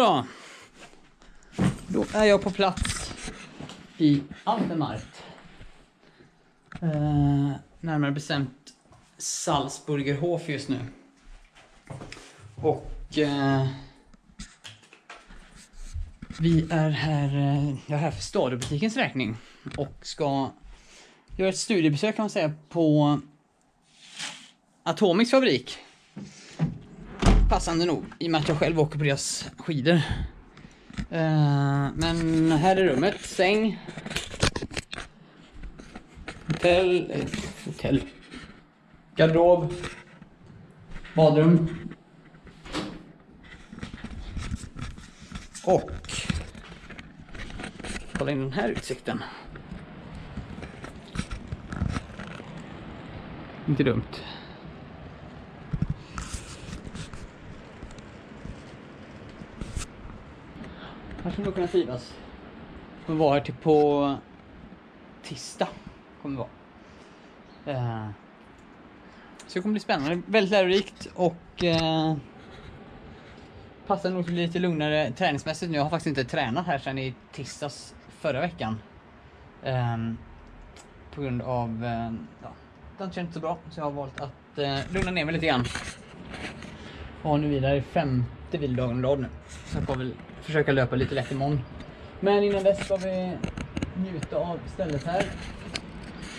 Då. Då är jag på plats i Altenmarkt. Eh, närmare bestämt Salzburgerhof just nu. Och eh, vi är här, eh, jag är här för Stadiobutikens räkning och ska göra ett studiebesök kan man säga på Atomics fabrik. Passande nog, i och med att jag själv åker på deras skidor. Eh, men här är rummet, säng. Hotell, eh, hotell. Garderob. Badrum. Och kolla in den här utsikten. Inte dumt. Kommer skulle nog kunna trivas. Kommer vara här till på tisdag. Kommer vara. Eh, så det kommer bli spännande. Väldigt lärorikt och eh, passar nog till lite lugnare träningsmässigt nu. Jag har faktiskt inte tränat här sedan i tisdags förra veckan. Eh, på grund av, eh, ja, det har inte känts så bra. Så jag har valt att eh, lugna ner mig lite grann. Och nu vidare i femte vilodagen i rad nu. Så jag får väl försöka löpa lite lätt imorgon. Men innan dess ska vi njuta av stället här.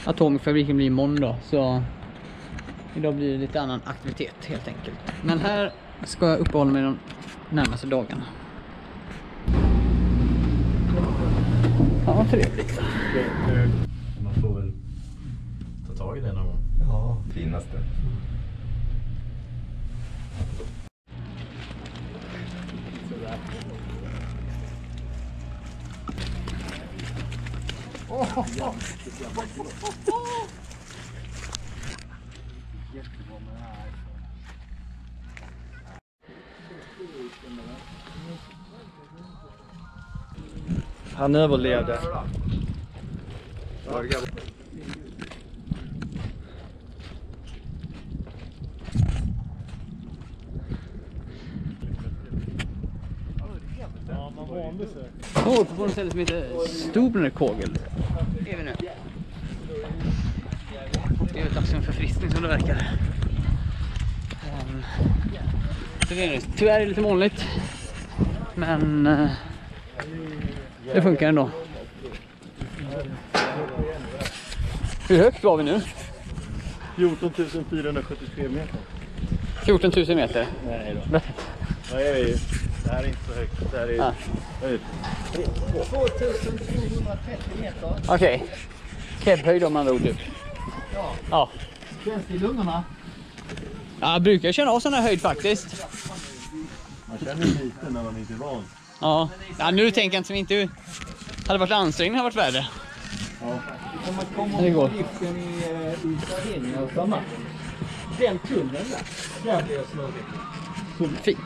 Atomfabriken blir imorgon då, så idag blir det lite annan aktivitet helt enkelt. Men här ska jag uppehålla mig de närmaste dagarna. Ja, vad trevligt. Man får väl ta tag i det någon gång. Ja, finaste. Han överlevde. Jag på ett ställe som heter Stubner Kogel. Det är vi nu. Det är väl dags för en förfriskning som det verkar. Ehm, Så det är det. Tyvärr är det lite molnigt. Men eh, det funkar ändå. Hur högt var vi nu? 14 473 meter. 14 000 meter. Nej då. Vi? Det här är inte så högt. Det här är... Ah. Höjd. 2230 meter. Okej. Kebhöjd om man andra ord Ja. Känns det i lungorna? Ja, Jag brukar känna av sån här höjd faktiskt. Man känner lite när man inte är van. Ja. ja nu tänker jag inte som inte hade varit ansträngning hade varit värre. Om man kommer Det går. på liften i, eh, i Sardinien och samma. Den tunneln där, där blir jag slagit. Fint.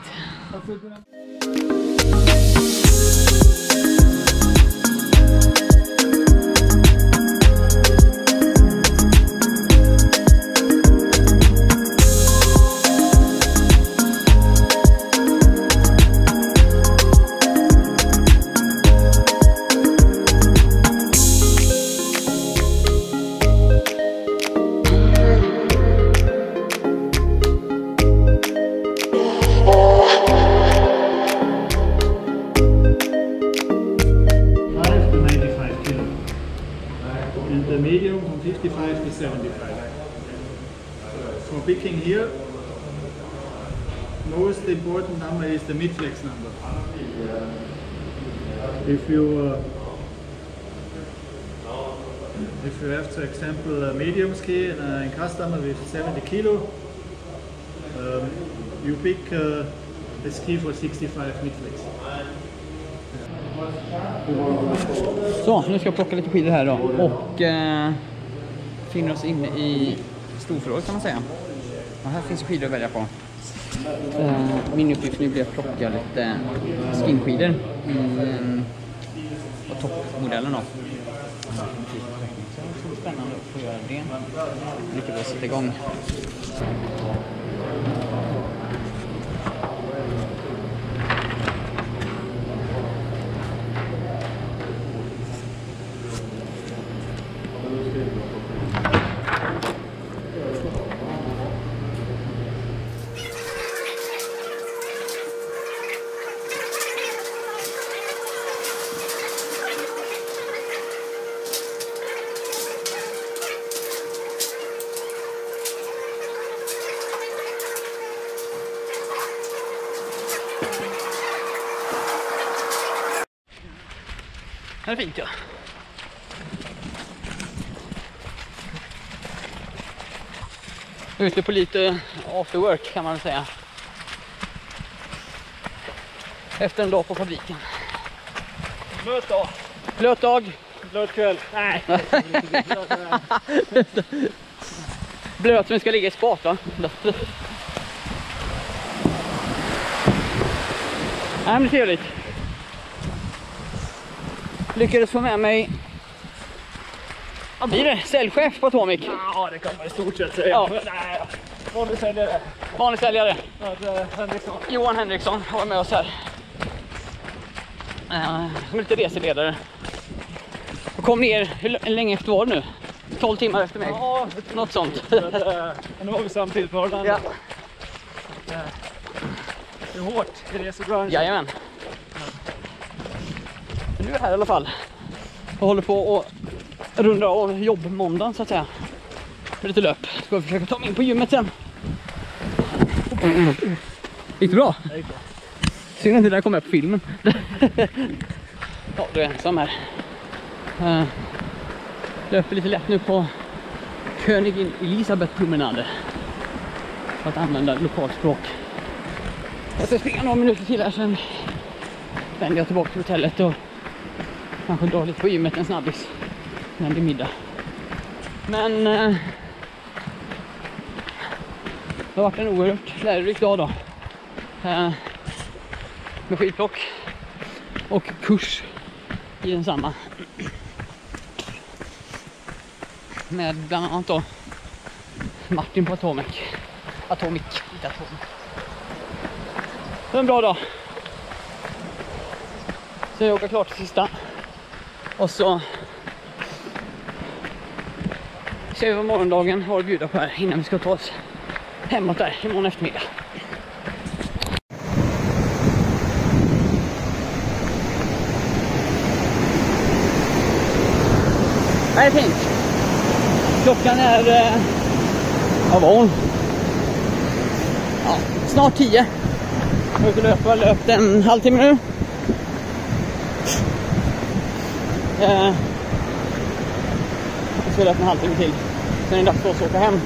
The medium from 55 to 75. For picking here, most important number is the mid-flex number. If you uh, if you have, for example, a medium ski and a customer with 70 kilo, um, you pick uh, a ski for 65 mid-flex. Så, nu ska jag plocka lite skidor här då. Och eh, finner oss inne i storförrådet kan man säga. Och här finns skidor att välja på. Eh, min uppgift nu blir att plocka lite skinskidor i eh, och toppmodellen då. Så spännande att få göra det. Mycket bra att sätta igång. Det är fint ja. Ute på lite after work kan man säga. Efter en dag på fabriken. Blöt dag. Blöt dag, Blöt kväll. Nej. blöt som ska ligga i spat va? Nej men trevligt. Lyckades få med mig, blir det? Säljchef på Atomic. Ja, det kan man i stort sett säga. Ja. Nej, vanlig säljare. Vanlig säljare. Henriksson. Johan Henriksson har med oss här. Uh, som är lite reseledare. Och kom ner, hur länge efter var det nu? 12 timmar efter mig. Ja, Något sånt. men, eh, nu var vi samtidigt på Arlanda. ja. Det är hårt i resebranschen. Jajamän. Jag här i alla fall. Och håller på att runda av jobbmåndagen så att säga. Med lite löp. Ska försöka ta mig in på gymmet sen. Gick det bra? Det gick bra. Synd att det där kommer på filmen. ja, du är ensam här. Uh, löper lite lätt nu på Königin Elisabeth promenade. För att använda lokalspråk. Jag ska springa några minuter till här sen vänder jag tillbaka till hotellet och kanske dra lite på gymmet en snabbis när det blir middag. Men eh, det har varit en oerhört lärorik dag då. Eh, med skidplock och kurs i densamma. Med bland annat då Martin på Atomic. Atomic, inte Atomic. Det var en bra dag. Så jag åker klart till sista. Och så ser vi vad morgondagen har att bjuda på här innan vi ska ta oss hemåt där imorgon eftermiddag. Det är fint. Klockan är... Eh, vad var hon? Ja, snart tio. Jag är ute och jag har löpt en halvtimme nu. Eh, jag ska löpa en halvtimme till. Sen är det dags för oss att åka hem.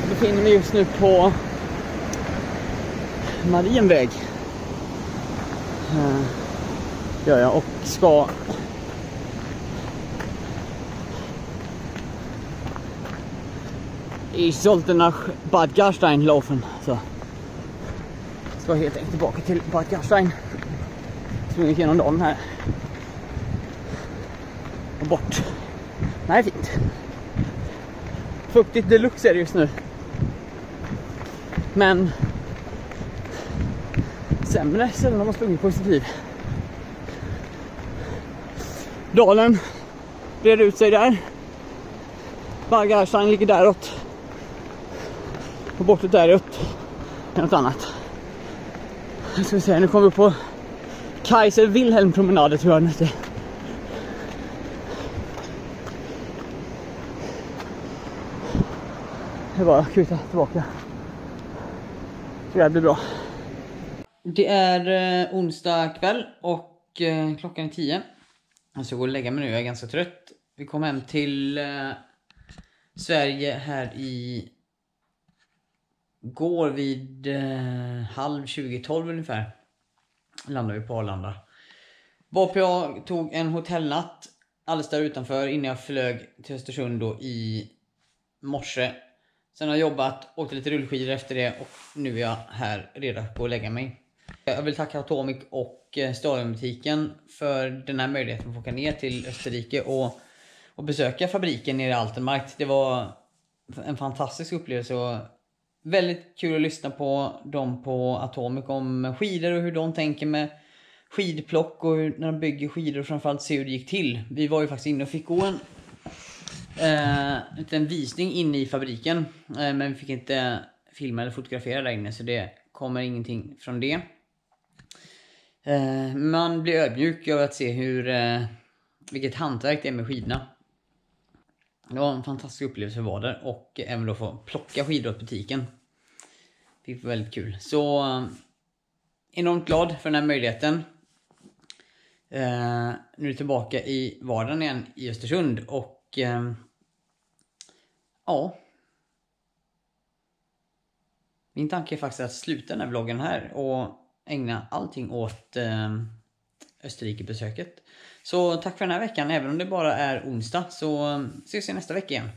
Jag befinner mig just nu på Marienväg. Eh, gör jag och ska i Soltenach Bad Garstein laufen. Så. Ska helt enkelt tillbaka till Bad Gastein. Sprungit igenom dagen här. Och bort. Det här är fint. Fuktigt deluxe är det just nu. Men sämre sällan man sprungit på sitt liv. Dalen breder ut sig där. Bargarstein ligger däråt. Och bortåt däråt är något annat. Nu ska vi se, nu kommer vi på Kaiser Wilhelm promenade tror jag den heter. Det är bara att kuta tillbaka. Så det blir bra. Det är eh, onsdag kväll och eh, klockan är tio. Jag ska gå och lägga mig nu, jag är ganska trött. Vi kom hem till eh, Sverige här i går vid eh, halv 20-12 ungefär. Landade vi på Arlanda. Varpå jag tog en hotellnatt alldeles där utanför innan jag flög till Östersund då i morse. Sen har jag jobbat, åkt lite rullskidor efter det och nu är jag här redo på att lägga mig. Jag vill tacka Atomic och eh, Stadionbutiken för den här möjligheten att få åka ner till Österrike och, och besöka fabriken nere i Altenmarkt. Det var en fantastisk upplevelse och väldigt kul att lyssna på dem på Atomic om skidor och hur de tänker med skidplock och hur, när de bygger skidor och framförallt se hur det gick till. Vi var ju faktiskt inne och fick gå en eh, liten visning inne i fabriken. Eh, men vi fick inte filma eller fotografera där inne så det kommer ingenting från det. Eh, man blir ödmjuk över att se hur, eh, vilket hantverk det är med skidorna. Det var en fantastisk upplevelse att vara där och även då få plocka skidor åt butiken. Det var väldigt kul. Så eh, enormt glad för den här möjligheten. Eh, nu är vi tillbaka i vardagen igen i Östersund och eh, ja. Min tanke är faktiskt att sluta den här vloggen här och ägna allting åt eh, Österrikebesöket. Så tack för den här veckan, även om det bara är onsdag så eh, ses vi nästa vecka igen.